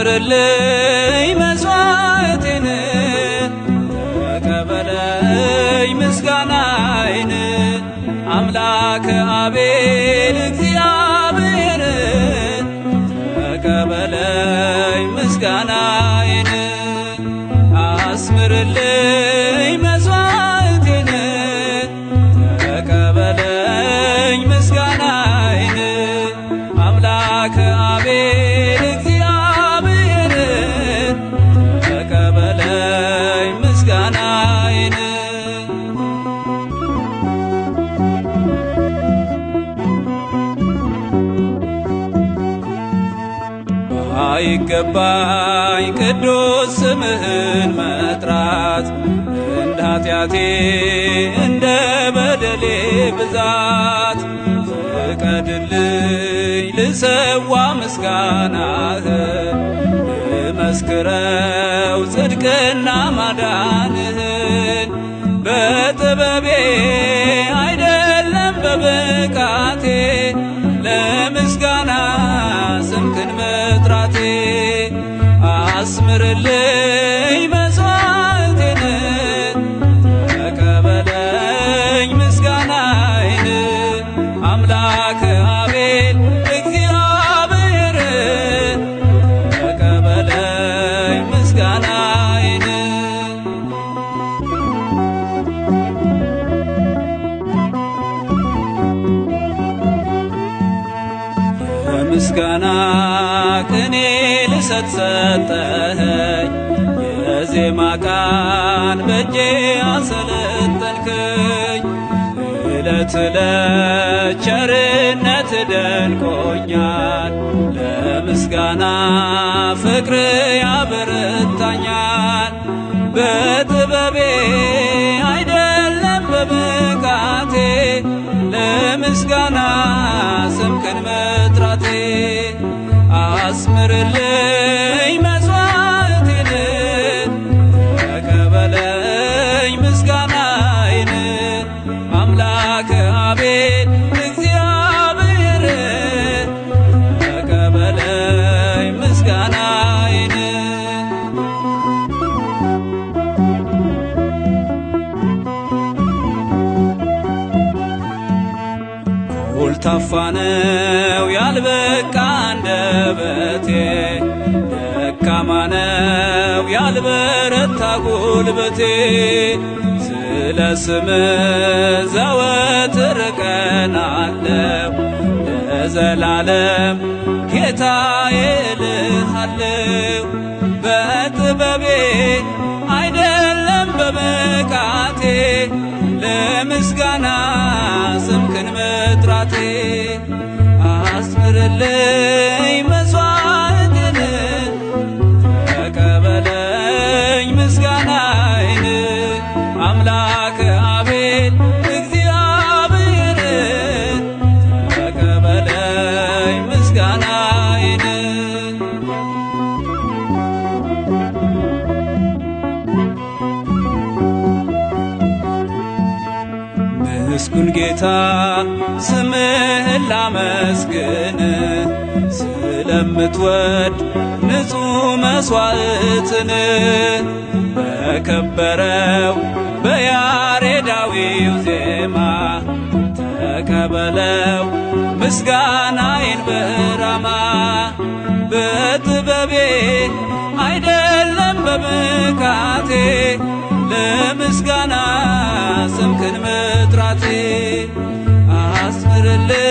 አስምርልኝ መስዋዕቴን ተቀበለኝ ምስጋናዬን። አምላከ አቤል አይገባኝ ቅዱስ ስምህን መጥራት እንደ ኃጢአቴ እንደ በደሌ ብዛት ፍቀድልኝ ልሰዋ ምስጋናህን ልመስክረው ጽድቅና ማዳንህን አስምርልኝ መስዋዕቴን ተቀበለኝ ምስጋናዬን። አምላክ አቤል እግዚአብሔር ተቀበለኝ ምስጋናዬን። የምስጋና ቅኔ ልሰጥ ሰጠኸኝ። የዜማ ቃን በእጄ አሰለጠንከኝ። እለት እለት ቸርነት ደንቆኛል። ለምስጋና ፍቅር ያበረታኛል። በጥበቤ አይደለም በብቃቴ። ለምስጋና ስምክን መጥራቴ አስምርልኝ ኮልታፋ ነው ያልበቃ አንደበቴ። ደካማ ነው ያልበረታ ጉልበቴ? ስለ ስም ዘወትር ቀናለው ለዘላለም ጌታዬ እልሃለው በጥበቤ አይደለም በብቃቴ ለምስጋና ስምክን መጥራቴ አስምርልኝ ምስጉን ጌታ ስምህን ላመስግን። ስለምትወድ ንጹሕ መሥዋዕትን በከበረው በያሬዳዊው ዜማ ተቀበለው ምስጋናዬን በራማ። በጥበቤ አይደለም በብቃቴ ለምስጋና ስምክን መጥራቴ አስምርልኝ